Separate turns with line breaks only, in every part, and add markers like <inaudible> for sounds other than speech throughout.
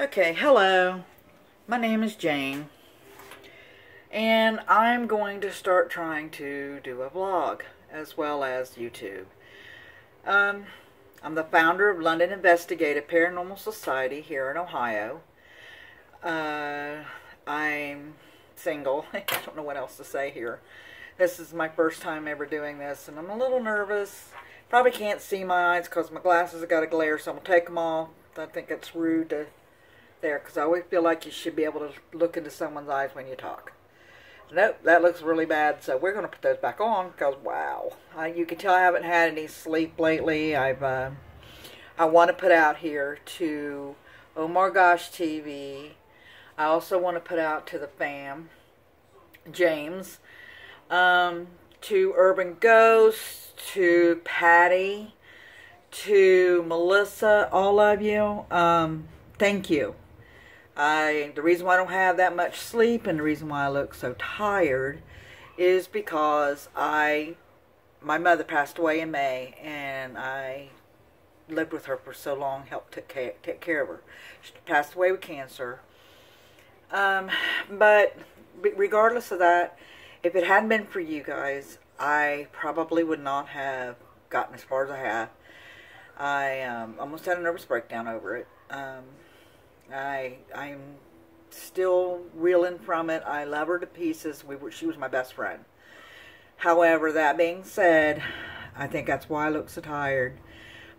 Okay, hello. My name is Jane. And I'm going to start trying to do a vlog as well as YouTube. Um, I'm the founder of London Investigative Paranormal Society here in Ohio. Uh, I'm single. <laughs> I don't know what else to say here. This is my first time ever doing this, and I'm a little nervous. Probably can't see my eyes because my glasses have got a glare, so I'm going to take them off. I think it's rude to there because I always feel like you should be able to look into someone's eyes when you talk. Nope, that looks really bad, so we're going to put those back on because, wow. I, you can tell I haven't had any sleep lately. I've, uh, I want to put out here to Omar Gosh TV. I also want to put out to the fam, James, um, to Urban Ghost, to Patty, to Melissa, all of you. Um, thank you. I the reason why I don't have that much sleep and the reason why I look so tired is because I my mother passed away in May and I lived with her for so long, helped take care, take care of her. She passed away with cancer. Um, but regardless of that, if it hadn't been for you guys, I probably would not have gotten as far as I have. I um, almost had a nervous breakdown over it. Um, I I'm still reeling from it. I love her to pieces. We were, she was my best friend. However, that being said, I think that's why I look so tired.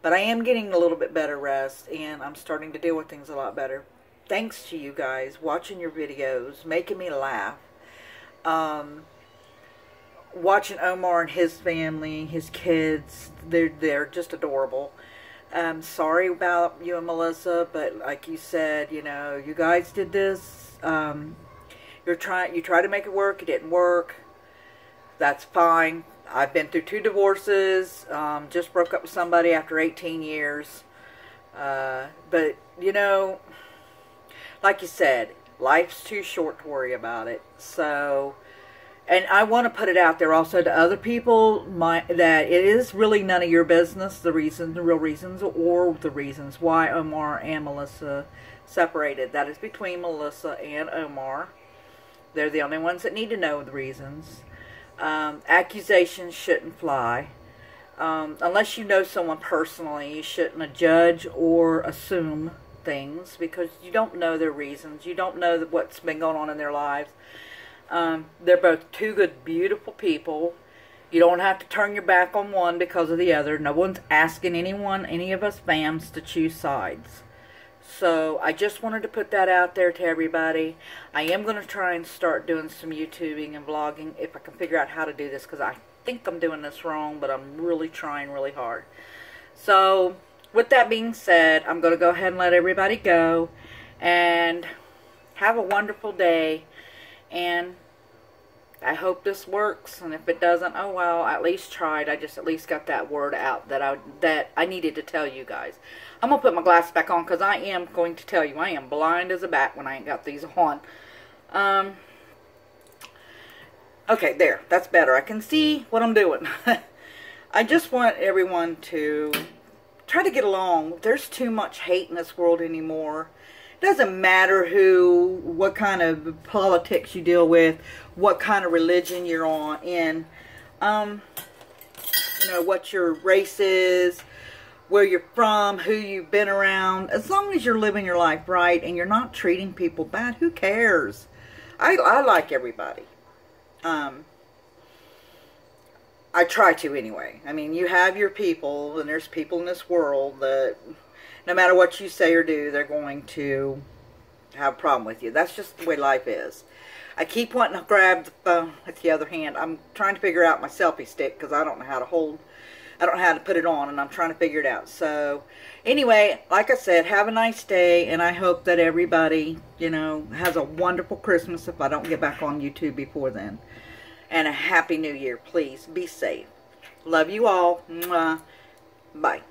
But I am getting a little bit better rest, and I'm starting to deal with things a lot better. Thanks to you guys watching your videos, making me laugh. Um, watching Omar and his family, his kids, they're they're just adorable. I'm sorry about you and Melissa, but like you said, you know, you guys did this. Um, you're trying, you try to make it work. It didn't work. That's fine. I've been through two divorces. Um, just broke up with somebody after 18 years. Uh, but you know, like you said, life's too short to worry about it. So and I want to put it out there also to other people my, that it is really none of your business, the reasons, the real reasons, or the reasons why Omar and Melissa separated. That is between Melissa and Omar. They're the only ones that need to know the reasons. Um, accusations shouldn't fly. Um, unless you know someone personally, you shouldn't judge or assume things because you don't know their reasons. You don't know what's been going on in their lives. Um, they're both two good, beautiful people. You don't have to turn your back on one because of the other. No one's asking anyone, any of us fams, to choose sides. So I just wanted to put that out there to everybody. I am going to try and start doing some YouTubing and vlogging if I can figure out how to do this because I think I'm doing this wrong, but I'm really trying really hard. So with that being said, I'm going to go ahead and let everybody go and have a wonderful day. And I hope this works. And if it doesn't, oh well, I at least tried. I just at least got that word out that I that I needed to tell you guys. I'm going to put my glasses back on because I am going to tell you I am blind as a bat when I ain't got these on. Um, okay, there. That's better. I can see what I'm doing. <laughs> I just want everyone to try to get along. There's too much hate in this world anymore doesn't matter who, what kind of politics you deal with, what kind of religion you're on in, um, you know, what your race is, where you're from, who you've been around. As long as you're living your life right and you're not treating people bad, who cares? I, I like everybody. Um, I try to anyway. I mean, you have your people, and there's people in this world that no matter what you say or do, they're going to have a problem with you. That's just the way life is. I keep wanting to grab the phone with the other hand. I'm trying to figure out my selfie stick because I don't know how to hold, I don't know how to put it on and I'm trying to figure it out. So anyway, like I said, have a nice day and I hope that everybody, you know, has a wonderful Christmas if I don't get back on YouTube before then. And a Happy New Year. Please be safe. Love you all. Mwah. Bye.